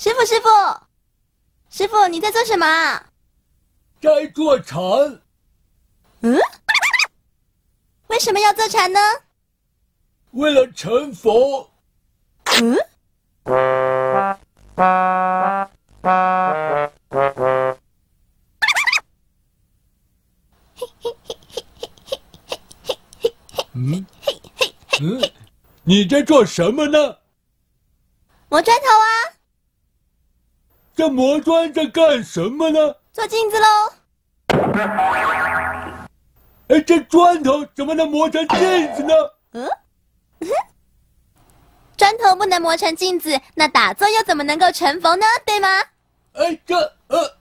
师傅，师傅，师傅，你在做什么啊？在做禅。嗯？为什么要做禅呢？为了成佛。嗯？嗯？嗯？你在做什么呢？磨砖头啊！这磨砖在干什么呢？做镜子喽！哎，这砖头怎么能磨成镜子呢？嗯？砖头不能磨成镜子，那打坐又怎么能够成佛呢？对吗？哎，这呃。